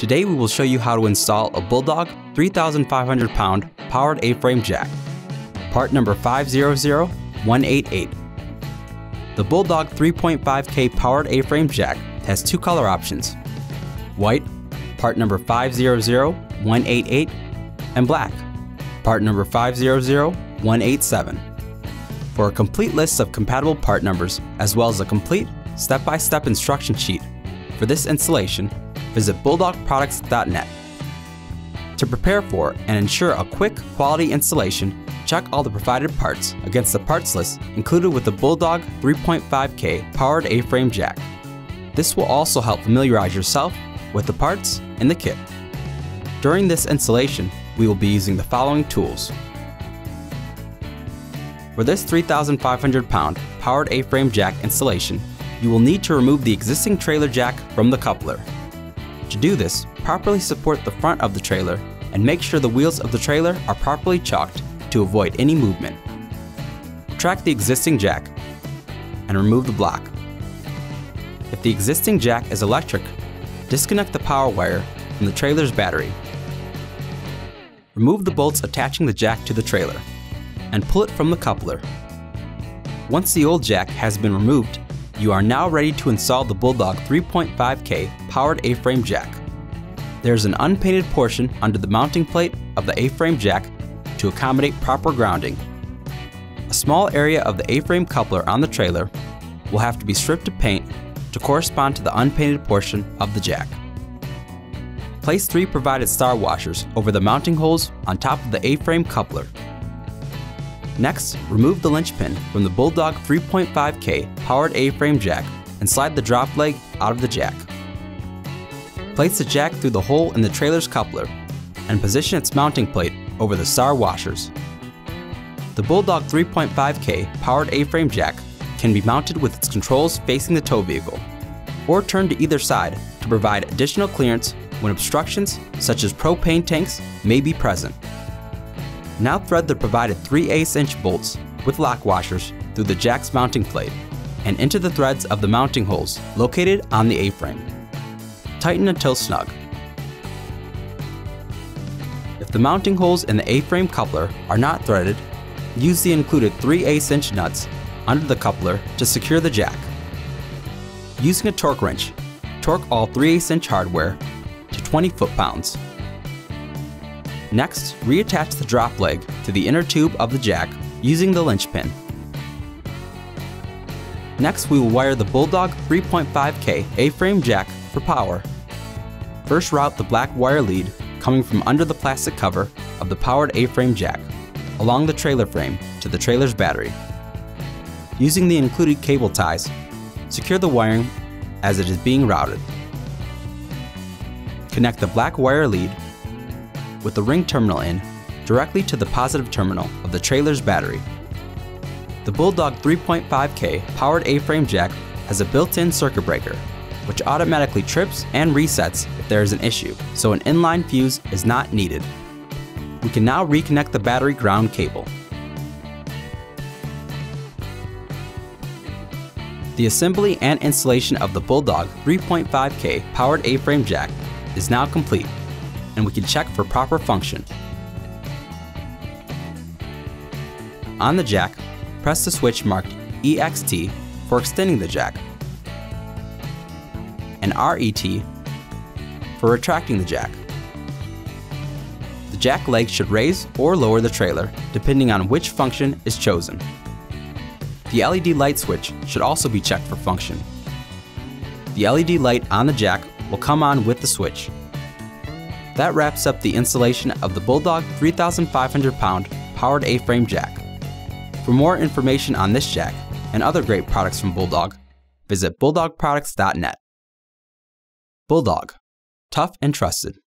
Today we will show you how to install a Bulldog 3,500 pound powered A-frame jack. Part number 500188. The Bulldog 3.5K powered A-frame jack has two color options. White, part number 500188, and black, part number 500187. For a complete list of compatible part numbers, as well as a complete step-by-step -step instruction sheet for this installation, visit bulldogproducts.net. To prepare for and ensure a quick, quality installation, check all the provided parts against the parts list included with the Bulldog 3.5K powered A-frame jack. This will also help familiarize yourself with the parts and the kit. During this installation, we will be using the following tools. For this 3,500 pound powered A-frame jack installation, you will need to remove the existing trailer jack from the coupler. To do this, properly support the front of the trailer and make sure the wheels of the trailer are properly chocked to avoid any movement. Track the existing jack and remove the block. If the existing jack is electric, disconnect the power wire from the trailer's battery. Remove the bolts attaching the jack to the trailer and pull it from the coupler. Once the old jack has been removed, you are now ready to install the Bulldog 3.5K powered A-frame jack. There is an unpainted portion under the mounting plate of the A-frame jack to accommodate proper grounding. A small area of the A-frame coupler on the trailer will have to be stripped of paint to correspond to the unpainted portion of the jack. Place three provided star washers over the mounting holes on top of the A-frame coupler Next, remove the linchpin from the Bulldog 3.5K powered A-frame jack and slide the drop leg out of the jack. Place the jack through the hole in the trailer's coupler and position its mounting plate over the star washers. The Bulldog 3.5K powered A-frame jack can be mounted with its controls facing the tow vehicle, or turned to either side to provide additional clearance when obstructions such as propane tanks may be present. Now thread the provided 3 8 inch bolts with lock washers through the jack's mounting plate and into the threads of the mounting holes located on the A-frame. Tighten until snug. If the mounting holes in the A-frame coupler are not threaded, use the included 3 8 inch nuts under the coupler to secure the jack. Using a torque wrench, torque all 3 8 inch hardware to 20 foot-pounds Next, reattach the drop leg to the inner tube of the jack using the linchpin. Next, we will wire the Bulldog 3.5K A-frame jack for power. First route the black wire lead coming from under the plastic cover of the powered A-frame jack along the trailer frame to the trailer's battery. Using the included cable ties, secure the wiring as it is being routed. Connect the black wire lead with the ring terminal in directly to the positive terminal of the trailer's battery. The Bulldog 3.5K powered A-frame jack has a built-in circuit breaker, which automatically trips and resets if there is an issue, so an inline fuse is not needed. We can now reconnect the battery ground cable. The assembly and installation of the Bulldog 3.5K powered A-frame jack is now complete and we can check for proper function. On the jack, press the switch marked EXT for extending the jack, and RET for retracting the jack. The jack leg should raise or lower the trailer depending on which function is chosen. The LED light switch should also be checked for function. The LED light on the jack will come on with the switch. That wraps up the installation of the Bulldog 3,500 pound powered A-frame jack. For more information on this jack and other great products from Bulldog, visit bulldogproducts.net. Bulldog, tough and trusted.